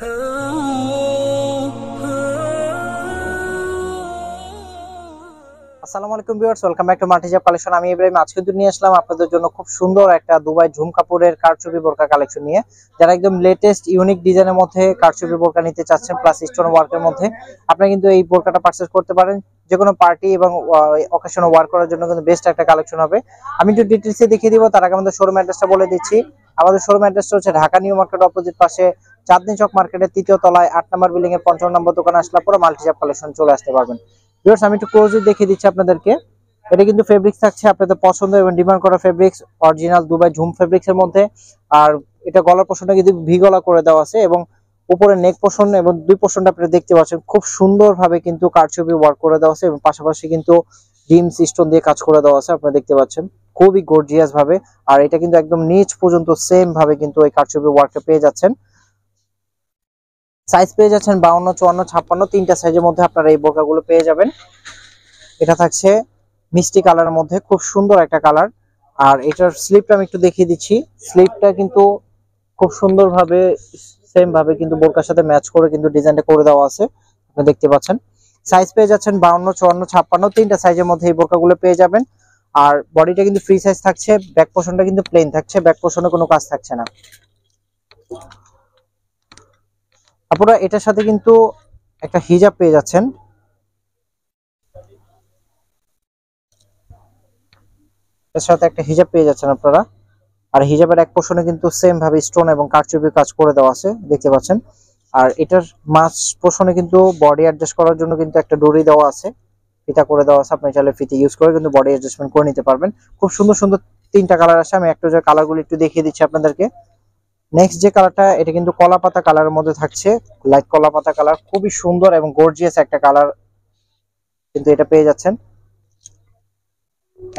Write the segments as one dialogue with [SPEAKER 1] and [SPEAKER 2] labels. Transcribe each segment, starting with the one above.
[SPEAKER 1] আসসালামু আলাইকুম viewers, welcome back to Multijab collection. আমি ইব্রাহিম, আজকে নিয়ে আসলাম আপনাদের জন্য খুব সুন্দর একটা দুবাই ঝুম কাপড়ের কারচুপি বোরকা কালেকশন নিয়ে। যারা একদম লেটেস্ট ইউনিক ডিজাইনের মধ্যে কারচুপি বোরকা নিতে চাচ্ছেন প্লাস স্টোন ওয়ার্কের মধ্যে, আপনারা কিন্তু এই বোরকাটা পারচেজ করতে পারেন। যে কোনো পার্টি এবং অকেশনে ওয়ার্ক করার জন্য কিন্তু বেস্ট একটা কালেকশন হবে। আমি একটু ডিটেলসে দেখিয়ে দিব, তার আগে আমাদের শোরুম অ্যাড্রেসটা বলে দিচ্ছি। আমাদের শোরুম অ্যাড্রেসটা হচ্ছে ঢাকা নিউ মার্কেট অপোজিট পাশে চাঁদনি চক মার্কেটের তৃতীয় তলায় আট নম্বর বিল্ডিং এর পঞ্চান্ন নম্বর দোকানে আসলে পুরো মাল্টিজাব কালেকশন চলে আসতে পারবেন। আমি একটু ক্লোজলি দেখিয়ে দিচ্ছি আপনাদেরকে। এটা কিন্তু ফেব্রিক্স থাকছে আপনাদের পছন্দ এবং ডিমান্ড করা ফেব্রিক্স অরিজিনাল দুবাই ঝুম ফেব্রিক্স এর মধ্যে। আর এটা গলার পোষণটা কিন্তু ভি গলা করে দেওয়া আছে এবং উপরে নেক পোষণ এবং দুই পোষণটা আপনারা দেখতে পাচ্ছেন। খুব সুন্দরভাবে কিন্তু কারচুপি ওয়ার্ক করে দেওয়া আছে এবং পাশাপাশি কিন্তু ডিম স্টোন দিয়ে কাজ করে দেওয়া আছে, আপনারা দেখতে পাচ্ছেন। খুবই গর্জিয়াস ভাবে। আর এটা কিন্তু একদম নিচ পর্যন্ত সেম ভাবে কিন্তু এই কারচুপি ওয়ার্কটা পেয়ে যাচ্ছেন। সাইজ পেয়ে যাচ্ছেন বাউন্ন, চুয়ান্ন, ছাপ্পান্ন, তিনটা সাইজের মধ্যে আপনারা এই বোরকাগুলো পেয়ে যাবেন। এটা থাকছে মিষ্টি কালারের মধ্যে, খুব সুন্দর একটা কালার আর এটার স্লিপটা আমি একটু দেখিয়ে দিচ্ছি। স্লিপটা কিন্তু খুব সুন্দরভাবে সেম ভাবে কিন্তু বোরকার সাথে ম্যাচ করে কিন্তু ডিজাইনটা করে দেওয়া আছে। আপনি দেখতে পাচ্ছেন। সাইজ পেয়ে যাচ্ছেন বাউন্ন, চুয়ান্ন, ছাপ্পান্ন, তিনটা সাইজের মধ্যে এই বোরকাগুলো পেয়ে যাবেন। আর বডিটা কিন্তু ফ্রি সাইজ থাকছে ব্যাক পোর্শনটা কিন্তু প্লেন থাকছে ব্যাক পোর্শনে কোনো কাজ থাকছে না। আপনারা এটার সাথে কিন্তু একটা হিজাব পেয়ে যাচ্ছেন। এর সাথে একটা হিজাব পেয়ে যাচ্ছেন আপনারা। আর হিজাবের এক পোর্শনে কিন্তু সেম ভাবে স্টোন এবং কারচুপি কাজ করে দেওয়া আছে, দেখতে পাচ্ছেন। আর এটার মাছ পোর্শনে কিন্তু বডি অ্যাডজাস্ট করার জন্য কিন্তু একটা ডোরি দেওয়া আছে। ফিতা করে দেওয়া আছে, আপনি চাইলে ফিতে ইউজ করে কিন্তু বডি অ্যাডজাস্টমেন্ট করে নিতে পারবেন। খুব সুন্দর সুন্দর তিনটা কালার আছে আমি একটা যে কালারগুলো একটু দেখিয়ে দিচ্ছি আপনাদেরকে। নেক্সট যে কালারটা এটা কিন্তু কলা পাতা কালারের মধ্যে থাকছে। লাইট কলা পাতা কালার খুবই সুন্দর এবং গর্জিয়াস একটা কালার কিন্তু এটা পেয়ে যাচ্ছেন।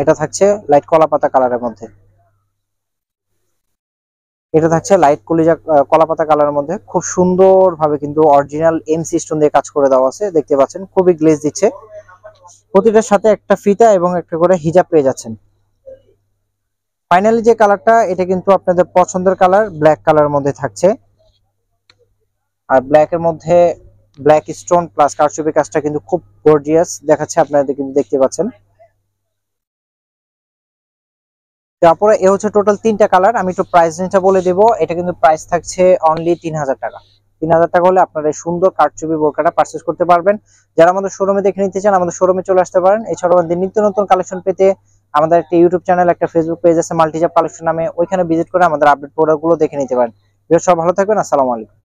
[SPEAKER 1] এটা থাকছে লাইট কলা পাতা কালারের মধ্যে। এটা থাকছে লাইট কলিজা কলা পাতা কালারের মধ্যে। খুব সুন্দর ভাবে কিন্তু অরিজিনাল এমসি স্টোন দিয়ে কাজ করে দেওয়া আছে, দেখতে পাচ্ছেন। খুবই গ্লেজ দিচ্ছে। প্রতিটার সাথে একটা ফিতা এবং একটা করে হিজাব পেয়ে যাচ্ছেন। ফাইনালি যে কালারটা, এটা কিন্তু আপনাদের পছন্দের কালার ব্ল্যাক কালারের মধ্যে থাকছে। আর ব্ল্যাক এর মধ্যে ব্ল্যাক স্টোন প্লাস কারচুপি কাজটা কিন্তু খুব গর্জিয়াস দেখাচ্ছে, আপনারা কিন্তু দেখতে পাচ্ছেন। তারপরে এ হচ্ছে টোটাল তিনটা কালার, আমি একটু প্রাইস রেঞ্জটা বলে দেব। এটা কিন্তু প্রাইস থাকছে অনলি তিন হাজার টাকা। তিন হাজার টাকা হলে আপনারা এই সুন্দর কারচুপি বোরকাটা পারচেস করতে পারবেন। যারা আমাদের শোরুমে দেখে নিতে চান, আমাদের শোরুমে চলে আসতে পারেন। এছাড়াও আমাদের নিত্য নতুন কালেকশন পেতে আমাদের একটা ইউটিউব চ্যানেল একটা ফেসবুক পেজ আছে মাল্টিজাব কালেকশন নামে। ওইখানে ভিজিট করে আমাদের আপডেট প্রোডাক্টগুলো দেখে নিতে পারেন। সব ভালো থাকবেন, আসসালামু আলাইকুম।